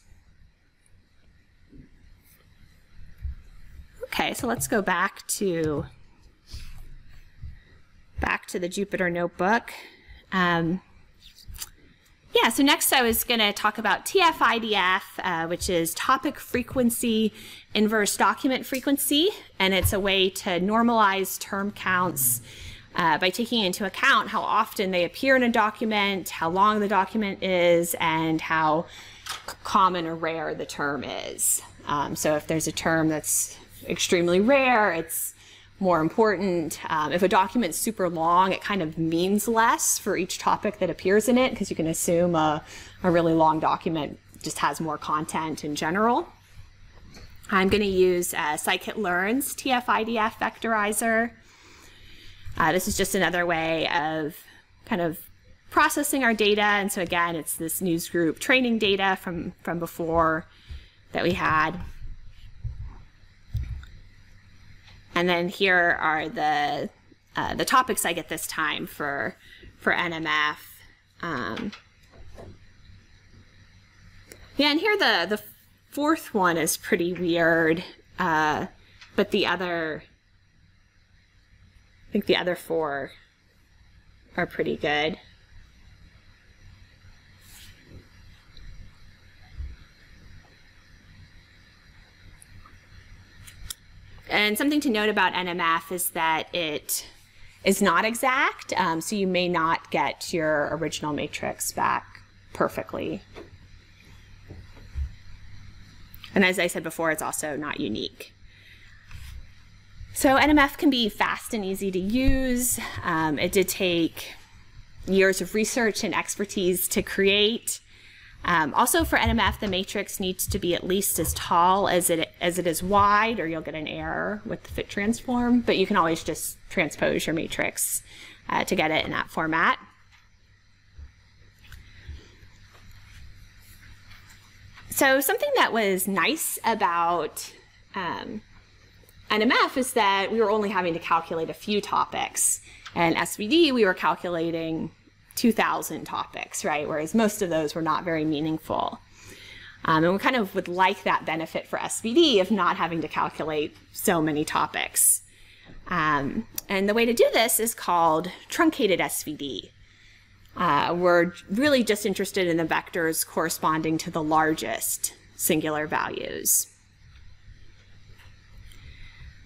Okay, so let's go back to back to the Jupyter Notebook. Um, yeah, so next I was going to talk about TF-IDF, uh, which is topic frequency inverse document frequency, and it's a way to normalize term counts uh, by taking into account how often they appear in a document, how long the document is, and how common or rare the term is. Um, so if there's a term that's extremely rare, it's more important. Um, if a document's super long, it kind of means less for each topic that appears in it because you can assume a, a really long document just has more content in general. I'm going to use uh, scikit-learn's TF-IDF vectorizer. Uh, this is just another way of kind of processing our data. And so again, it's this news group training data from, from before that we had. And then here are the uh, the topics I get this time for for NMF. Um, yeah, and here the the fourth one is pretty weird. uh, but the other, I think the other four are pretty good. And something to note about NMF is that it is not exact, um, so you may not get your original matrix back perfectly. And as I said before, it's also not unique. So NMF can be fast and easy to use. Um, it did take years of research and expertise to create. Um, also for NMF, the matrix needs to be at least as tall as it, as it is wide or you'll get an error with the fit transform, but you can always just transpose your matrix uh, to get it in that format. So something that was nice about um, NMF is that we were only having to calculate a few topics. And SVD, we were calculating 2,000 topics, right? Whereas most of those were not very meaningful. Um, and we kind of would like that benefit for SVD of not having to calculate so many topics. Um, and the way to do this is called truncated SVD. Uh, we're really just interested in the vectors corresponding to the largest singular values.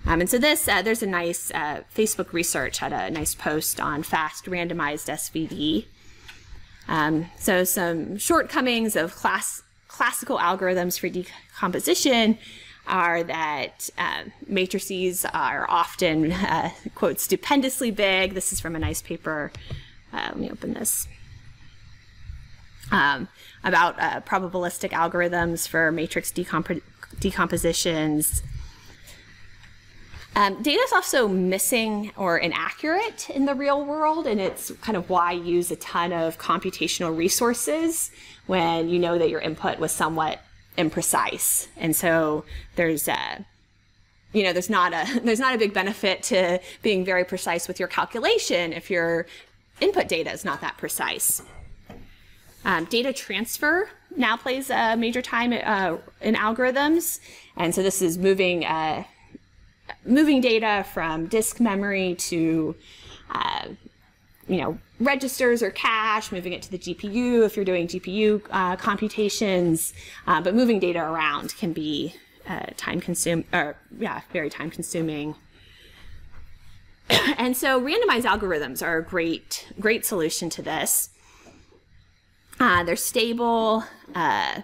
Um, and so this, uh, there's a nice uh, Facebook research had a nice post on fast randomized SVD. Um, so some shortcomings of class, classical algorithms for decomposition are that uh, matrices are often, uh, quote, stupendously big. This is from a nice paper. Uh, let me open this. Um, about uh, probabilistic algorithms for matrix decomp decompositions. Um, data is also missing or inaccurate in the real world, and it's kind of why you use a ton of computational resources when you know that your input was somewhat imprecise. And so there's a, you know, there's not a there's not a big benefit to being very precise with your calculation if your input data is not that precise. Um, data transfer now plays a major time uh, in algorithms, and so this is moving. Uh, moving data from disk memory to, uh, you know, registers or cache, moving it to the GPU if you're doing GPU uh, computations, uh, but moving data around can be uh, time consuming, or yeah, very time consuming. and so randomized algorithms are a great, great solution to this. Uh, they're stable. Uh,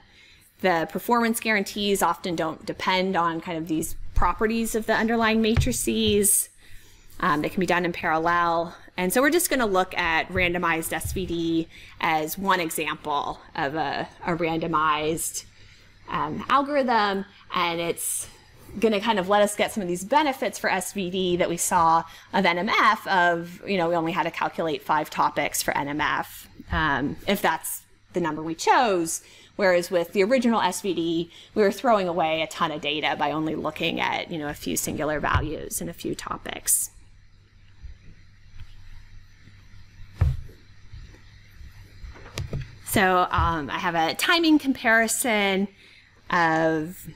the performance guarantees often don't depend on kind of these properties of the underlying matrices. Um, can be done in parallel. And so we're just going to look at randomized SVD as one example of a, a randomized um, algorithm. And it's going to kind of let us get some of these benefits for SVD that we saw of NMF of, you know, we only had to calculate five topics for NMF, um, if that's the number we chose. Whereas with the original SVD, we were throwing away a ton of data by only looking at, you know, a few singular values and a few topics. So um, I have a timing comparison of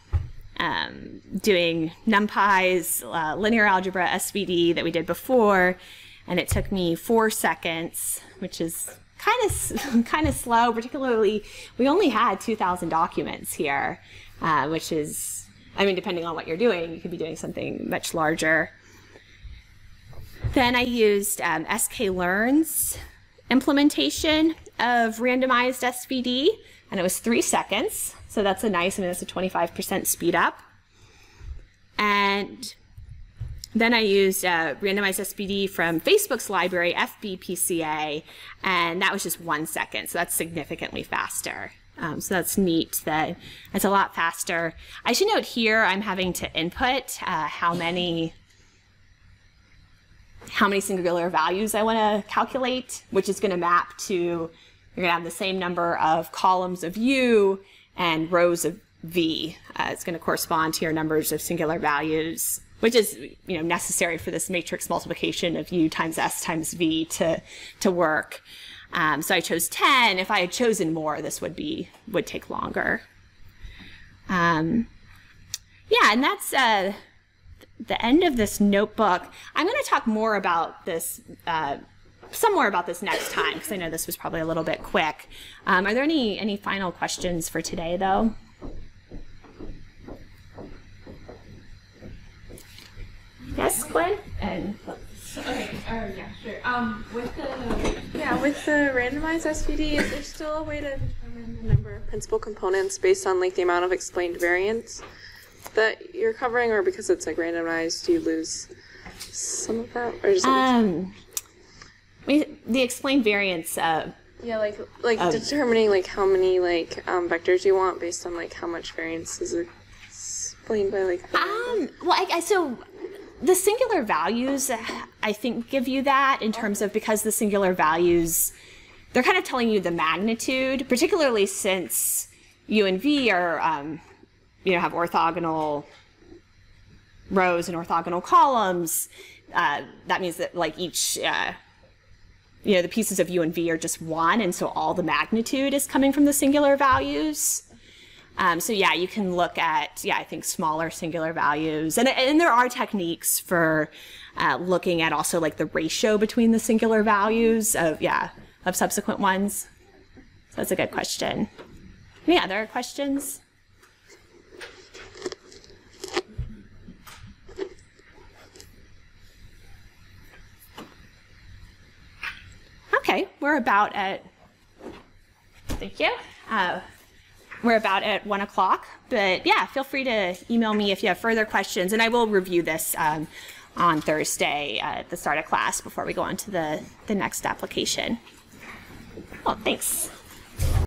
um, doing NumPy's uh, linear algebra SVD that we did before, and it took me four seconds, which is kind of kind of slow. Particularly, we only had 2,000 documents here, uh, which is, I mean, depending on what you're doing, you could be doing something much larger. Then I used um, sklearn's implementation of randomized SVD, and it was three seconds. So that's a nice, I mean, that's a 25% speed up. And then I used uh, randomized SVD from Facebook's library, FBPCA, and that was just one second. So that's significantly faster. Um, so that's neat that it's a lot faster. I should note here I'm having to input uh, how many how many singular values I want to calculate, which is going to map to, you're going to have the same number of columns of U and rows of V. Uh, it's going to correspond to your numbers of singular values which is you know necessary for this matrix multiplication of u times s times v to to work. Um, so I chose 10. If I had chosen more, this would be would take longer. Um, yeah, and that's uh, the end of this notebook. I'm going to talk more about this, uh, some more about this next time because I know this was probably a little bit quick. Um, are there any any final questions for today, though? Yes, Glenn. And Okay, uh, yeah, sure. Um, with the yeah, with the randomized SVD, is there still a way to determine the number of principal components based on like the amount of explained variance that you're covering, or because it's like randomized, do you lose some of that, or just um, we, the explained variance. Uh, yeah, like like Um, determining like how many like um, vectors you want based on like how much variance is explained by like. The Um, well, I, I so the singular values, I think, give you that in terms of because the singular values, they're kind of telling you the magnitude, particularly since U and V are, um, you know, have orthogonal rows and orthogonal columns. Uh, that means that like each, uh, you know, the pieces of U and V are just one, and so all the magnitude is coming from the singular values. Um, so yeah, you can look at yeah, I think smaller singular values, and and there are techniques for uh, looking at also like the ratio between the singular values of yeah of subsequent ones. So that's a good question. Any other questions? Okay, we're about at. Thank you. Uh, we're about at one o'clock, but yeah, feel free to email me if you have further questions, and I will review this um, on Thursday at the start of class before we go on to the, the next application. Well, thanks.